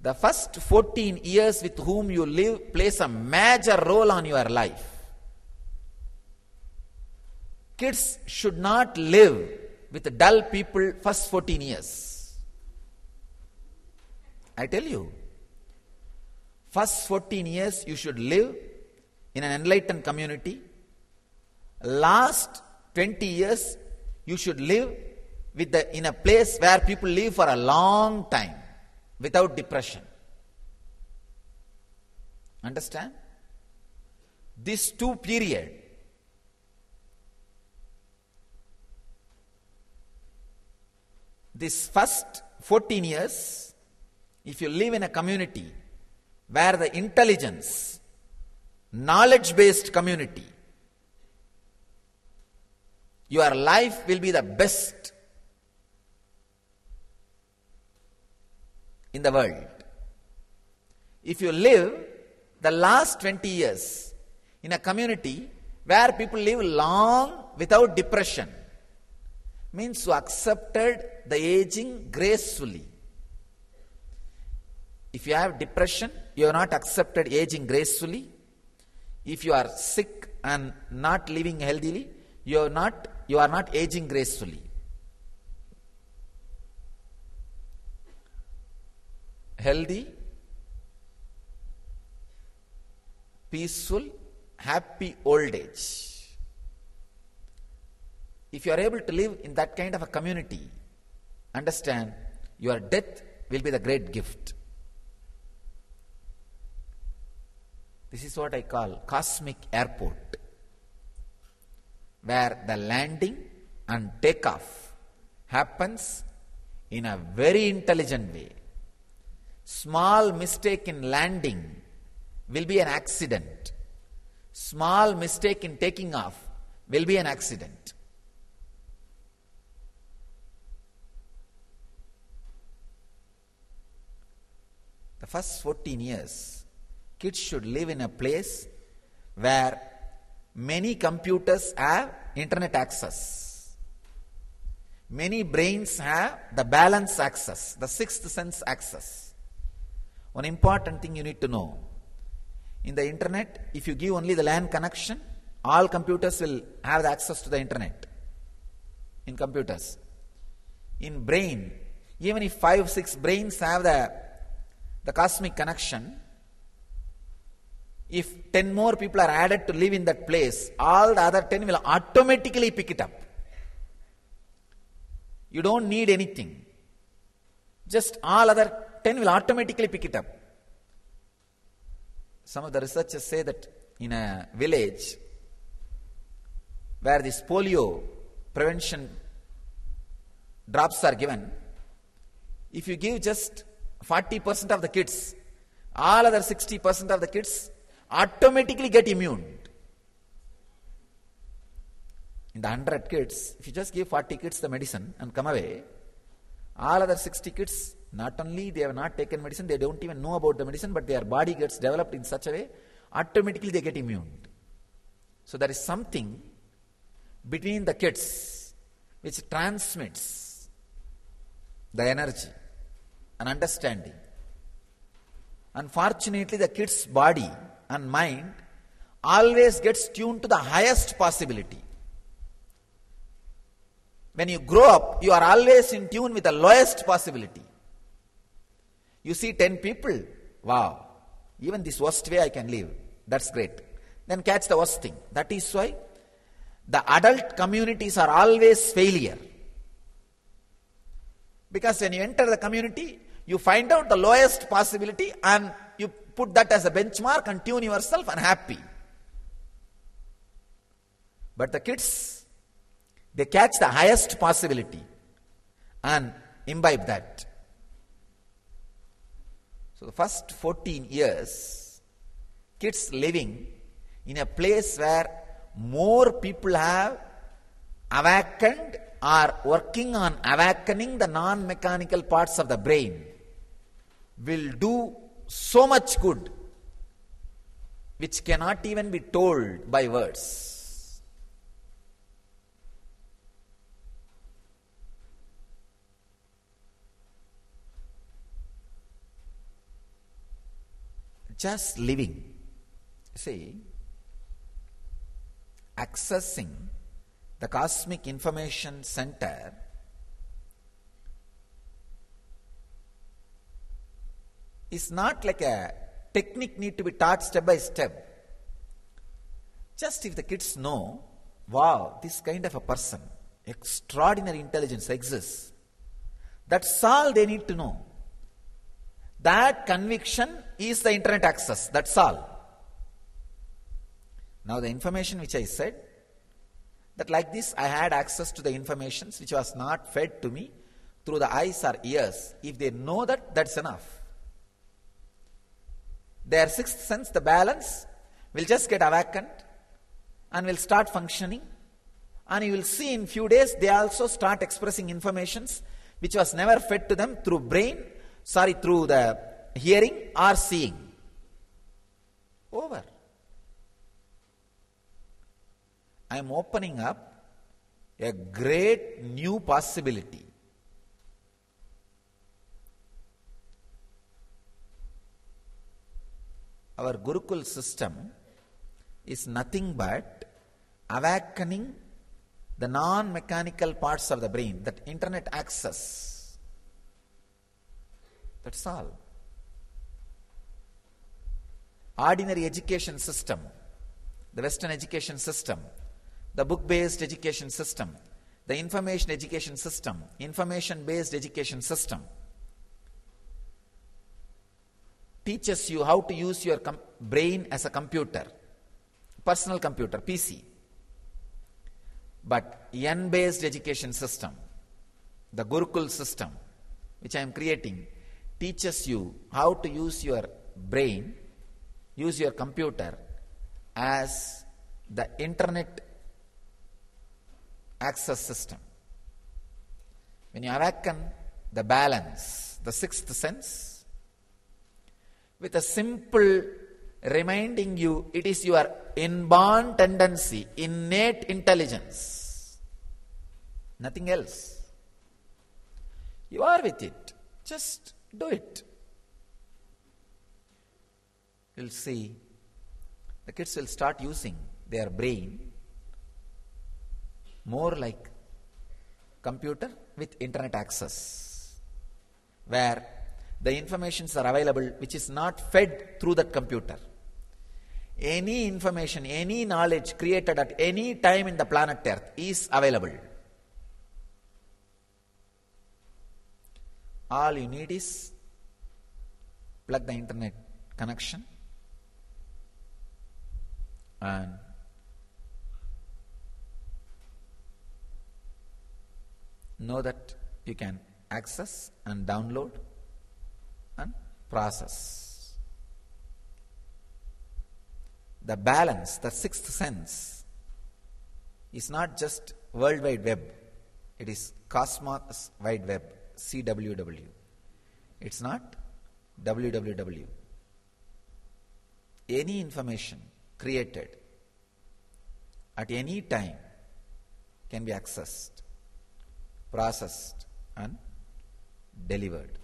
The first 14 years with whom you live plays a major role on your life. Kids should not live with dull people first 14 years. I tell you. First 14 years you should live in an enlightened community. Last 20 years you should live with the, in a place where people live for a long time without depression. Understand? This two period this first 14 years if you live in a community where the intelligence knowledge based community your life will be the best in the world. If you live the last 20 years in a community where people live long without depression, means you accepted the aging gracefully. If you have depression, you have not accepted aging gracefully. If you are sick and not living healthily, you are not you are not aging gracefully. Healthy, peaceful, happy old age. If you are able to live in that kind of a community, understand your death will be the great gift. This is what I call cosmic airport, where the landing and takeoff happens in a very intelligent way. Small mistake in landing will be an accident. Small mistake in taking off will be an accident. The first 14 years, kids should live in a place where many computers have internet access. Many brains have the balance access, the sixth sense access. One important thing you need to know in the internet, if you give only the LAN connection, all computers will have access to the internet in computers. In brain, even if five, six brains have the, the cosmic connection, if 10 more people are added to live in that place, all the other 10 will automatically pick it up. You don't need anything. Just all other 10 will automatically pick it up. Some of the researchers say that in a village where this polio prevention drops are given, if you give just 40% of the kids, all other 60% of the kids automatically get immune. In the 100 kids, if you just give 40 kids the medicine and come away, all other 60 kids, not only they have not taken medicine, they don't even know about the medicine, but their body gets developed in such a way, automatically they get immune. So there is something between the kids which transmits the energy and understanding. Unfortunately, the kid's body and mind always gets tuned to the highest possibility. When you grow up, you are always in tune with the lowest possibility. You see 10 people, wow, even this worst way I can live. That's great. Then catch the worst thing. That is why the adult communities are always failure. Because when you enter the community, you find out the lowest possibility and you put that as a benchmark and tune yourself and happy. But the kids, they catch the highest possibility and imbibe that. So the first 14 years, kids living in a place where more people have awakened or working on awakening the non mechanical parts of the brain will do so much good which cannot even be told by words. Just living. See, accessing the cosmic information center is not like a technique need to be taught step by step. Just if the kids know, wow, this kind of a person, extraordinary intelligence exists, that's all they need to know. That conviction is the internet access. That's all. Now, the information which I said, that like this I had access to the information which was not fed to me through the eyes or ears. If they know that, that's enough. Their sixth sense, the balance, will just get awakened and will start functioning. And you will see in few days they also start expressing informations which was never fed to them through brain, sorry, through the hearing or seeing. Over. I am opening up a great new possibility. Our Gurukul system is nothing but awakening the non mechanical parts of the brain, that internet access. That's all. Ordinary education system, the Western education system, the book based education system, the information education system, information based education system teaches you how to use your com- brain as a computer, personal computer, PC. But N based education system, the Gurukul system, which I am creating, teaches you how to use your brain, use your computer as the internet access system. When you awaken the balance, the sixth sense, with a simple reminding you it is your inborn tendency, innate intelligence, nothing else. You are with it, just do it. You'll see the kids will start using their brain more like computer with internet access where the informations are available which is not fed through that computer any information any knowledge created at any time in the planet earth is available all you need is plug the internet connection and know that you can access and download and process. The balance, the sixth sense, is not just World Wide Web, it is Cosmos Wide Web, CWW. It's not www. Any information created at any time can be accessed processed and delivered.